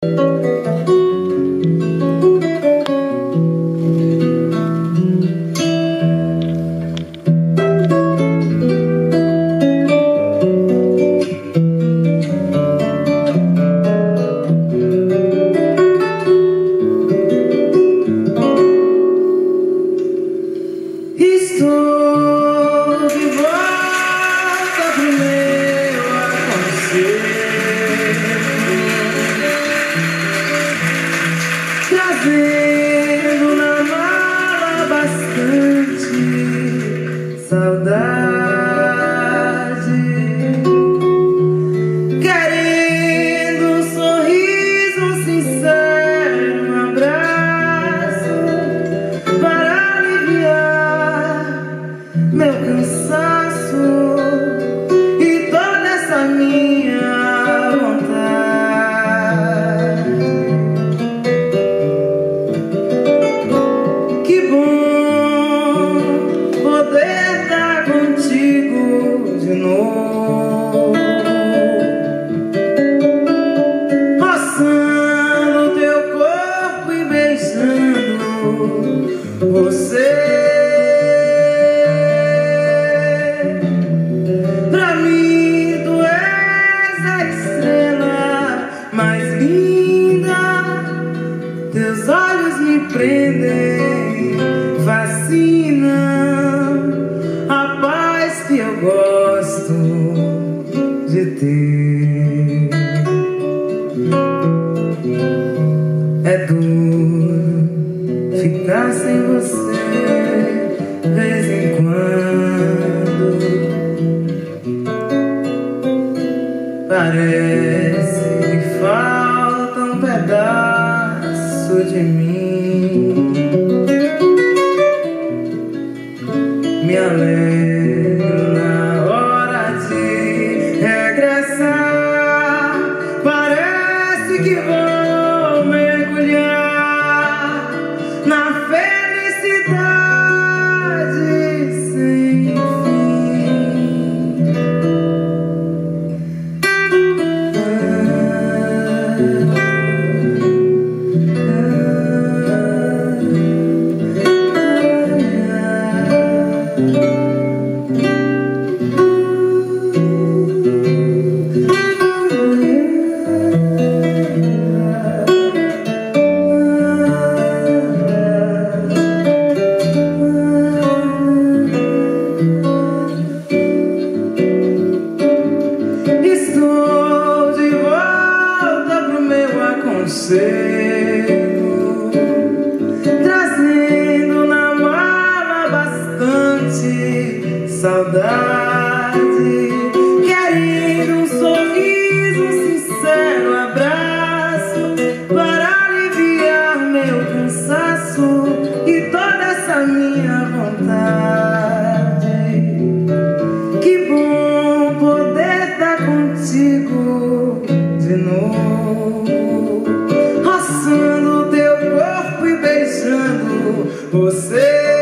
trazendo saudade. Querendo um sorriso sincero, um abraço para aliviar meu cansaço e toda essa minha vontade. Que bom me prendem, fascinam a paz que eu gosto de ter. É duro ficar sem você, vez em quando. Parece que falta um pedaço de mim. Aconchego, trazendo na mala bastante saudade, beijando você.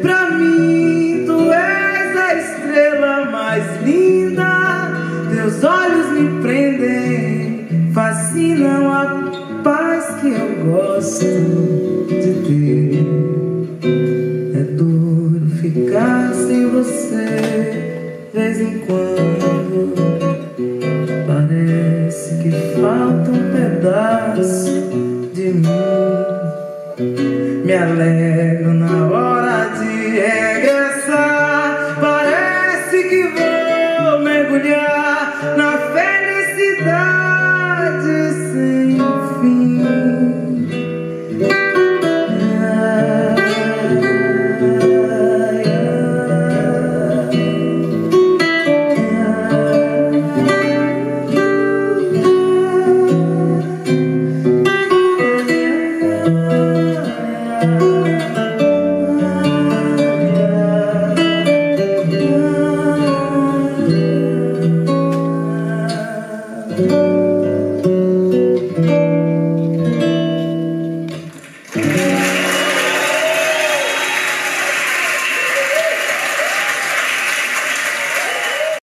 Pra mim, tu és a estrela mais linda, teus olhos me prendem, fascinam a paz que eu gosto de ter. É duro ficar sem você, vez em quando. Me